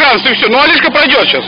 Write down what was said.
шанс, и все. Ну, Олежка пройдет сейчас.